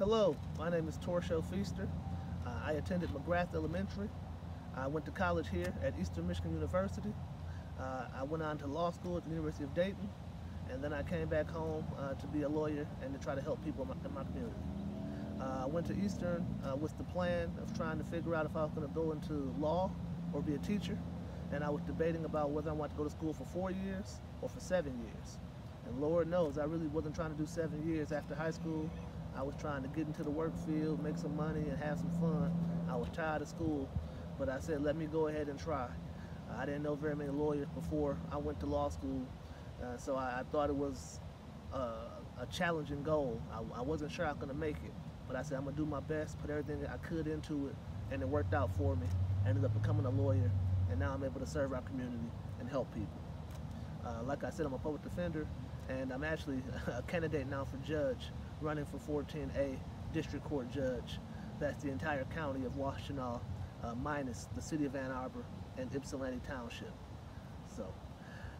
Hello, my name is Torchio Feaster. Uh, I attended McGrath Elementary. I went to college here at Eastern Michigan University. Uh, I went on to law school at the University of Dayton, and then I came back home uh, to be a lawyer and to try to help people in my, in my community. Uh, I went to Eastern uh, with the plan of trying to figure out if I was going to go into law or be a teacher, and I was debating about whether I wanted to go to school for four years or for seven years. And Lord knows, I really wasn't trying to do seven years after high school. I was trying to get into the work field, make some money, and have some fun. I was tired of school, but I said, let me go ahead and try. I didn't know very many lawyers before I went to law school, uh, so I, I, thought it was uh, a challenging goal. I, I wasn't sure I was going to make it, but I said, I'm going to do my best, put everything I could into it, and it worked out for me. I ended up becoming a lawyer, and now I'm able to serve our community and help people. Uh, like I said, I'm a public defender, and I'm actually a candidate now for judge running for 410A District Court Judge. That's the entire county of Washtenaw, uh, minus the city of Ann Arbor and Ypsilanti Township. So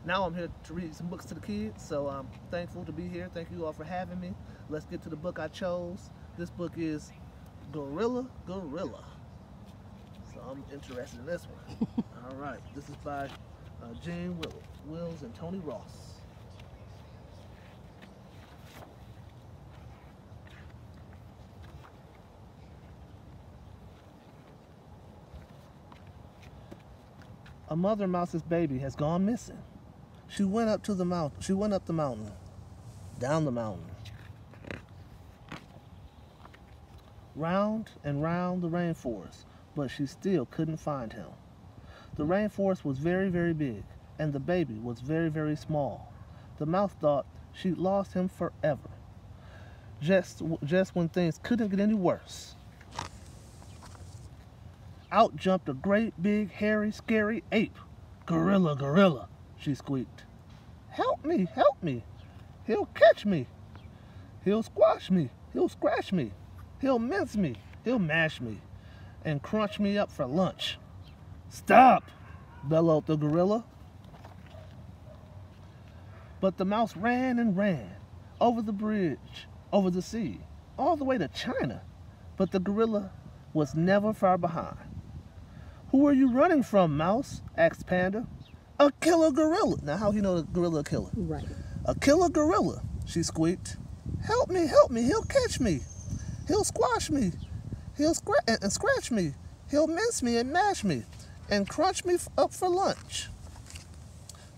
now I'm here to read some books to the kids, so I'm thankful to be here. Thank you all for having me. Let's get to the book I chose. This book is Gorilla Gorilla. So I'm interested in this one. all right, this is by uh, Jeanne Willis and Tony Ross. A mother mouse's baby has gone missing. She went up to the mountain. She went up the mountain, down the mountain, round and round the rainforest, but she still couldn't find him. The rainforest was very, very big, and the baby was very, very small. The mouse thought she'd lost him forever. Just, just when things couldn't get any worse. Out jumped a great big hairy scary ape. Gorilla, gorilla, she squeaked. Help me, help me. He'll catch me. He'll squash me. He'll scratch me. He'll mince me. He'll mash me and crunch me up for lunch. Stop, bellowed the gorilla. But the mouse ran and ran over the bridge, over the sea, all the way to China. But the gorilla was never far behind. Who are you running from, Mouse? asked Panda. A killer gorilla. Now, how you know the gorilla killer? Right. A killer gorilla, she squeaked. Help me, help me, he'll catch me. He'll squash me. He'll scratch and scratch me. He'll mince me and mash me and crunch me up for lunch.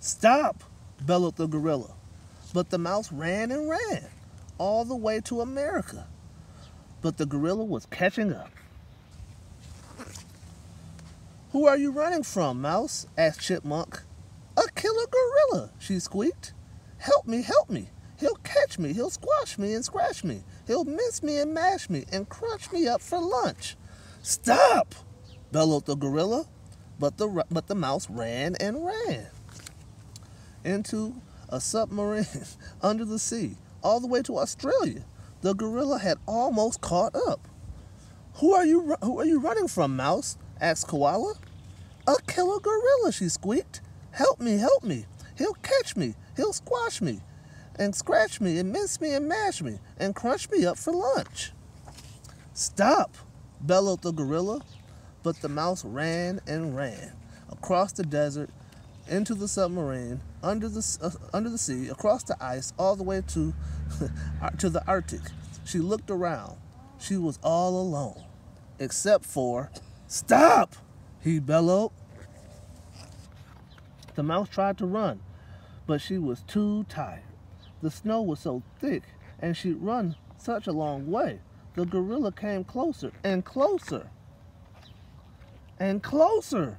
Stop, bellowed the gorilla. But the mouse ran and ran all the way to America. But the gorilla was catching up. Who are you running from, Mouse? asked Chipmunk. A killer gorilla, she squeaked. Help me, help me. He'll catch me, he'll squash me and scratch me. He'll mince me and mash me and crunch me up for lunch. Stop, bellowed the gorilla. But the, but the mouse ran and ran into a submarine under the sea, all the way to Australia. The gorilla had almost caught up. Who are you, who are you running from, Mouse? Asked Koala. A killer gorilla, she squeaked. Help me, help me. He'll catch me. He'll squash me and scratch me and mince me and mash me and crunch me up for lunch. Stop, bellowed the gorilla. But the mouse ran and ran across the desert, into the submarine, under the, uh, under the sea, across the ice, all the way to, to the Arctic. She looked around. She was all alone, except for Stop! he bellowed. The mouse tried to run, but she was too tired. The snow was so thick, and she'd run such a long way. The gorilla came closer and closer and closer.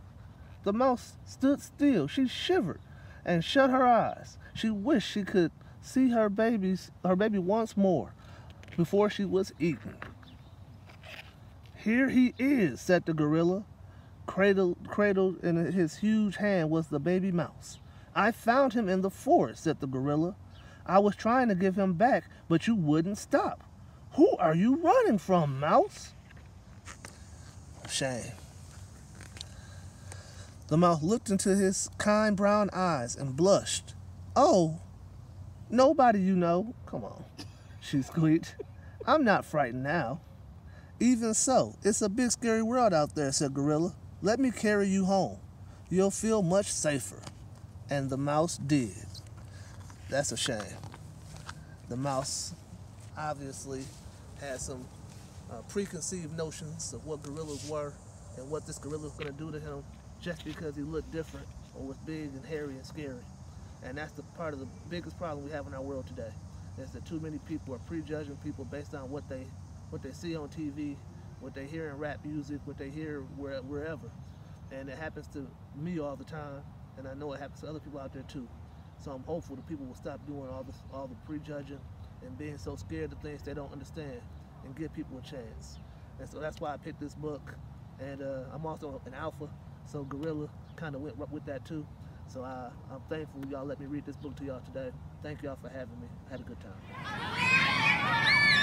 The mouse stood still. She shivered and shut her eyes. She wished she could see her babies, her baby once more before she was eaten. Here he is, said the gorilla. Cradled, cradled in his huge hand was the baby mouse. I found him in the forest, said the gorilla. I was trying to give him back, but you wouldn't stop. Who are you running from, mouse? Shame. The mouse looked into his kind brown eyes and blushed. Oh, nobody you know. Come on, she squeaked. I'm not frightened now. Even so, it's a big scary world out there, said Gorilla. Let me carry you home. You'll feel much safer. And the mouse did. That's a shame. The mouse obviously had some uh, preconceived notions of what gorillas were and what this gorilla was going to do to him just because he looked different or was big and hairy and scary. And that's the part of the biggest problem we have in our world today. Is that too many people are prejudging people based on what they what they see on TV, what they hear in rap music, what they hear where, wherever. And it happens to me all the time, and I know it happens to other people out there too. So I'm hopeful that people will stop doing all this, all the prejudging and being so scared of things they don't understand, and give people a chance. And so that's why I picked this book. And uh, I'm also an alpha, so Gorilla kind of went with that too. So I, I'm thankful y'all let me read this book to y'all today. Thank y'all for having me. I had a good time.